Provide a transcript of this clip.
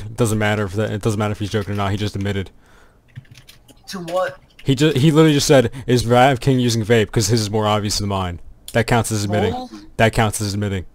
It doesn't matter if that. It doesn't matter if he's joking or not. He just admitted. To what? He just he literally just said, "Is Rav King using vape? Because his is more obvious than mine." That counts as admitting. That counts as admitting.